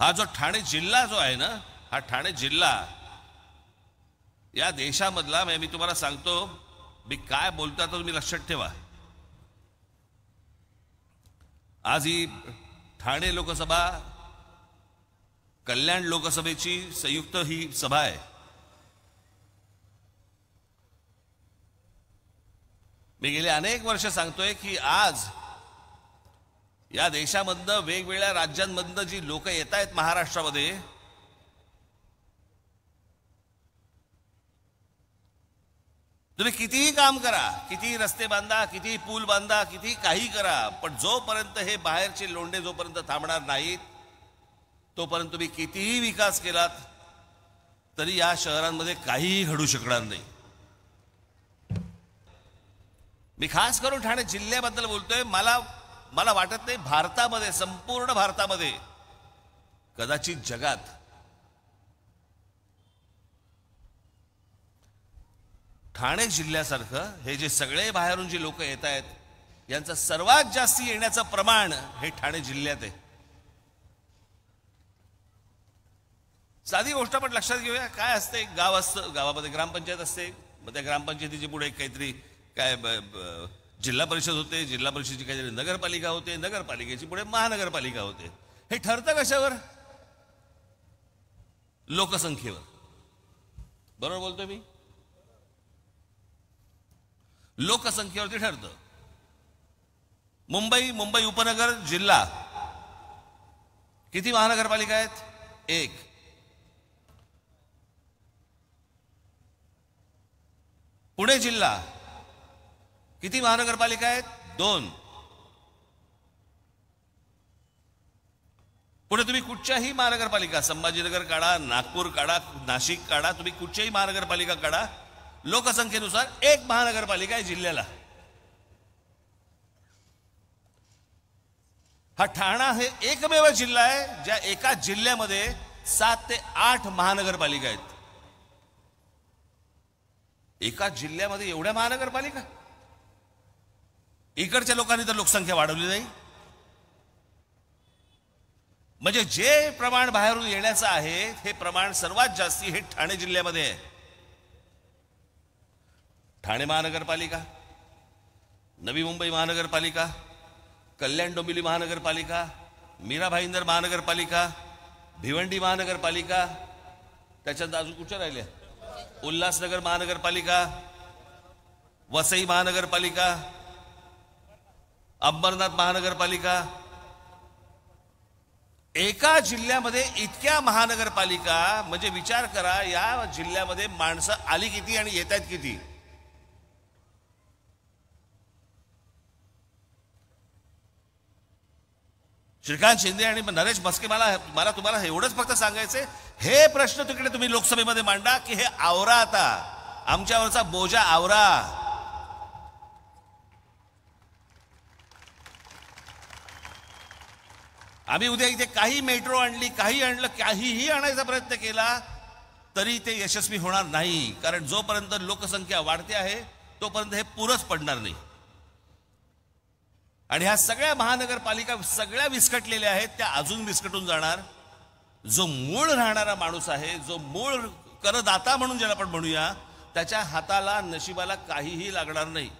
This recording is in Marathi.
हा जो ठाणे जिल्हा जो आहे ना हा ठाणे जिल्हा या देशामधला म्हणजे मी तुम्हाला सांगतो मी काय बोलता तो तुम्ही लक्षात ठेवा. आज ही ठाणे लोकसभा कल्याण लोकसभेची संयुक्त ही सभा आहे. मी गेले अनेक वर्ष सांगतोय की आज या देशामधनं वेगवेगळ्या राज्यांमधनं जी लोक येत आहेत महाराष्ट्रामध्ये तुम्ही कितीही काम करा कितीही रस्ते बांधा कितीही पूल बांधा कितीही काही करा पण जोपर्यंत हे बाहेरचे लोंढे जोपर्यंत थांबणार नाहीत तोपर्यंत तुम्ही कितीही विकास केलात तरी या शहरांमध्ये काहीही घडू शकणार नाही. मी खास करून ठाणे जिल्ह्याबद्दल बोलतोय. मला मला वाटत नाही भारतामध्ये संपूर्ण भारतामध्ये कदाचित जगात ठाणे जिल्ह्यासारखं हे जे सगळे बाहेरून जे लोक येत आहेत यांचं सर्वात जास्ती येण्याचं प्रमाण हे ठाणे जिल्ह्यात आहे. साधी गोष्ट आपण लक्षात घेऊया. काय असते? एक गाव असतं गावामध्ये ग्रामपंचायत असते. मग त्या ग्रामपंचायतीची पुढे काहीतरी काय जिल्हा परिषद होते जिल्हा परिषदेची काहीतरी नगरपालिका होते नगरपालिकेची पुढे महानगरपालिका होते. हे ठरतं कशावर? लोकसंख्येवर. बरोबर बोलतोय मी? लोकसंख्येवरती ठरतं. मुंबई मुंबई उपनगर जिल्हा. किती महानगरपालिका आहेत? एक. पुणे जिल्हा. किती महानगरपालिका आहेत? दोन. पुढे तुम्ही कुठच्याही महानगरपालिका संभाजीनगर काढा नागपूर काढा नाशिक काढा तुम्ही कुठच्याही महानगरपालिका काढा लोकसंख्येनुसार एक महानगरपालिका आहे जिल्ह्याला. हा ठाणा हे एकमेव जिल्हा आहे ज्या एका जिल्ह्यामध्ये सात ते आठ महानगरपालिका आहेत. एका जिल्ह्यामध्ये एवढ्या महानगरपालिका? इकडच्या लोकांनी तर लोकसंख्या वाढवली नाही. म्हणजे जे प्रमाण बाहेरून येण्याचं आहे हे प्रमाण सर्वात जास्ती हे ठाणे जिल्ह्यामध्ये आहे. ठाणे महानगरपालिका नवी मुंबई महानगरपालिका कल्याण डोंबिवली महानगरपालिका मीरा भाईंदर महानगरपालिका भिवंडी महानगरपालिका त्याच्यात अजून कुठच्या राहिल्या? उल्हासनगर महानगरपालिका वसई महानगरपालिका अंबरनाथ महानगरपालिका. एका जिल्ह्यामध्ये इतक्या महानगरपालिका म्हणजे विचार करा या जिल्ह्यामध्ये माणसं आली किती आणि येत आहेत किती? श्रीकांत शिंदे आणि नरेश म्हस्के मला मला तुम्हाला एवढंच फक्त सांगायचंय हे प्रश्न तिकडे तुम्ही लोकसभेमध्ये मांडा की हे आवरा आता. आमच्यावरचा बोजा आवरा. आम्ही उद्या इथे काही मेट्रो आणली काही आणलं काहीही आणायचा प्रयत्न केला तरी ते यशस्वी होणार नाही. कारण जोपर्यंत लोकसंख्या वाढते आहे तोपर्यंत हे पुरच पडणार नाही. आणि ह्या सगळ्या महानगरपालिका सगळ्या विस्कटलेल्या आहेत त्या अजून विस्कटून जाणार. जो मूळ राहणारा माणूस आहे जो मूळ करदाता म्हणून ज्याला आपण म्हणूया त्याच्या हाताला नशिबाला काहीही लागणार नाही.